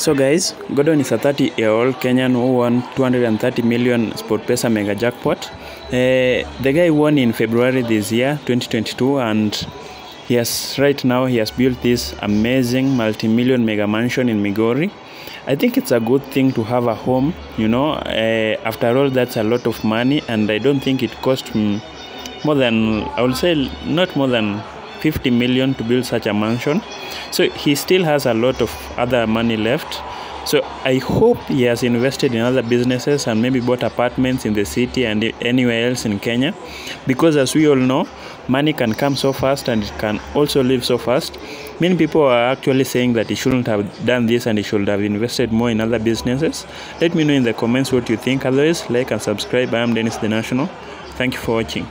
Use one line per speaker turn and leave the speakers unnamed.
So guys, Gordon is a 30-year-old Kenyan who won 230 million SportPesa mega jackpot. Uh, the guy won in February this year, 2022, and he has right now he has built this amazing multi-million mega mansion in Migori. I think it's a good thing to have a home. You know, uh, after all, that's a lot of money, and I don't think it cost more than I would say not more than 50 million to build such a mansion. So he still has a lot of other money left. So I hope he has invested in other businesses and maybe bought apartments in the city and anywhere else in Kenya. Because as we all know, money can come so fast and it can also leave so fast. Many people are actually saying that he shouldn't have done this and he should have invested more in other businesses. Let me know in the comments what you think. Otherwise, like and subscribe. I am Dennis the National. Thank you for watching.